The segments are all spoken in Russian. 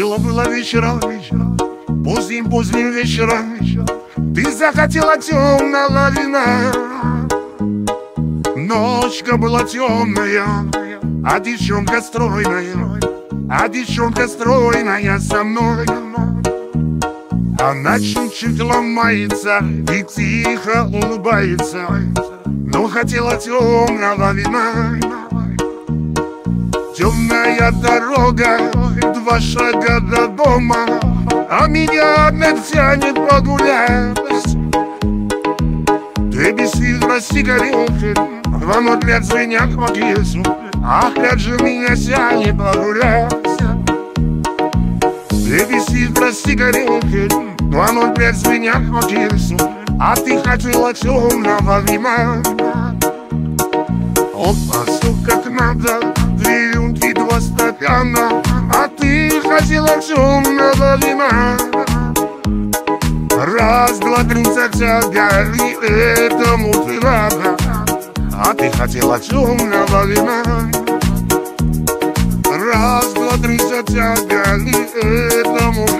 Было было вечером, поздним поздним вечером. Ты захотела темного вина. Ночка была темная, а девчонка стройная. А девчонка стройная со мной. Она чуть-чуть ломается и тихо улыбается. Но хотела темного вина Темная дорога, два шага до дома А меня опять тянет Ты без фильтра сигареты, вам опять звенят по кису Опять же меня тянет погулять. Ты без фильтра сигареты, вам опять звенят по кису А ты хотела темного вина темного вина Раз, два, три, затяга И этому ты рада. А ты хотела темного вина Раз, два, три, затяга И этому ты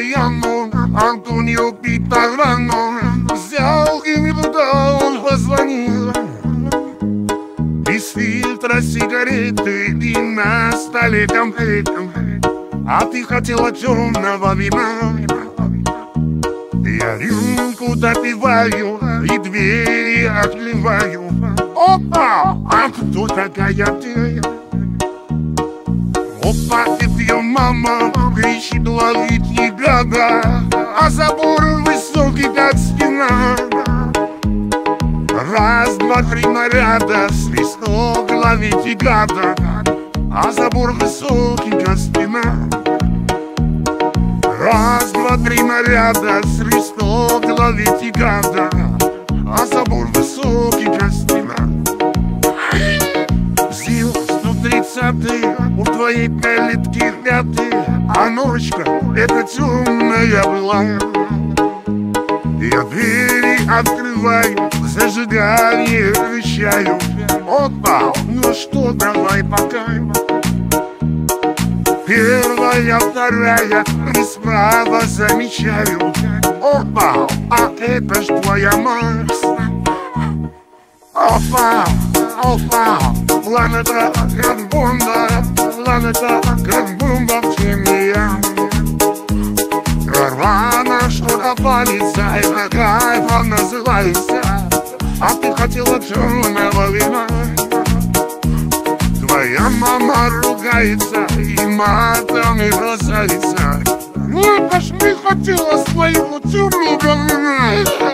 Italiano, Antonio Pitarano Взял и не туда он позвонил. Из фильтра сигареты и на столе конфет А ты хотела темного вина. Я рюмку допиваю и двери открываю Опа, а кто такая ты? Опа, это мама кричит, ловит негада А забор высокий, как стена. Раз, два, три наряда, свисток ловить гада А забор высокий, как стена. Раз, два, три наряда, свисток ловить гада у твоей калитки пятый А ночка эта темная была. Я двери открываю, зажигание вещаю. Опа, ну что, давай пока. Первая, вторая, и справа замечаю. Опа, а это ж твоя Марс. Опа, опа, планета бомба Как бомба в семье Рвано что-то палится, это кайфом называется. А ты хотела черного вина Твоя мама ругается и матом и бросается. Ну это ж не хотела своего темного вина